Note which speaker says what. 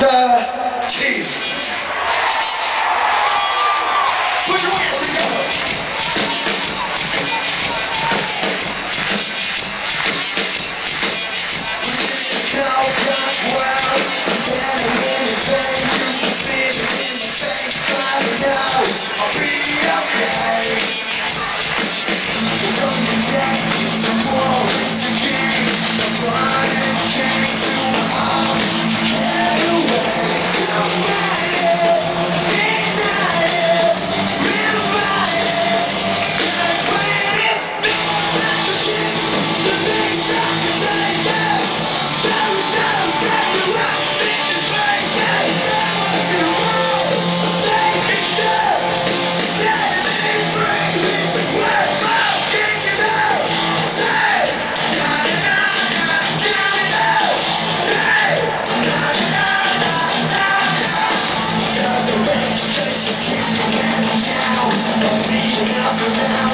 Speaker 1: the now.